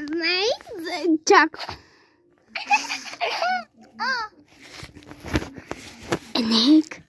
My duck. Oh. An egg.